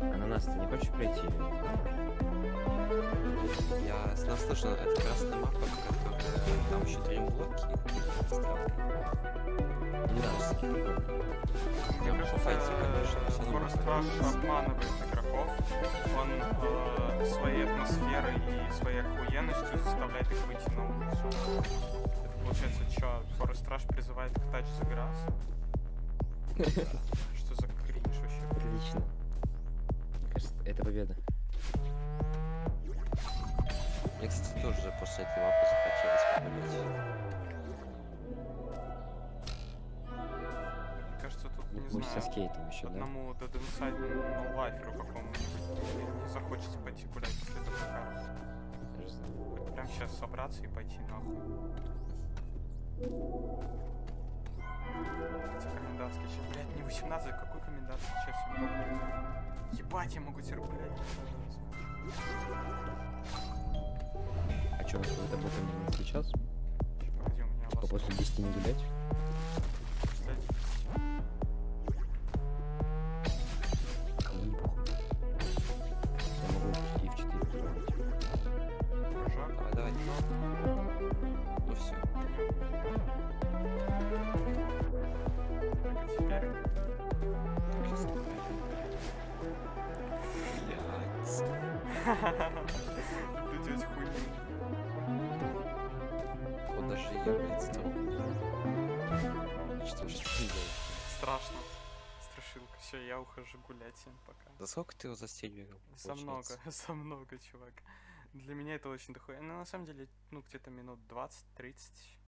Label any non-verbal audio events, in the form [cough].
Ананас, ты не хочешь пройти? Я знал, что это красная мапа, которая... Там еще три блоки. Не надо, прикольно. Я равно Forest Rush обманывает игроков. Он э, своей атмосферой и своей охуенностью заставляет их выйти на улицу. Это получается, что Forest Rush призывает к the Grass? [laughs] Что за кринж вообще? Отлично. Мне кажется, это победа. Мне, кстати, тоже после этой мапы захотелось победить. Кажется, тут, не со знаю, скейтом еще, да? одному Dead Inside, ну, лайферу какому-нибудь не захочется пойти гулять после знаю. Вот Прям сейчас собраться и пойти нахуй. Эти комендантские часы. Блять, не 18, какой комендантский час? Ебать, я могу теперь гулять. А что, у нас какой-то был комендантский час? Погоди, у меня Типа вас... после 10 не гулять? Ты тетя хуйню. Он даже ебает стол. Что ж ты? Страшно. Страшилка. Все, я ухожу гулять всем пока. За сколько ты его застегивал? За много, [laughs] за много, чувак. Для меня это очень дохуя. Ну, на самом деле, ну, где-то минут 20-30.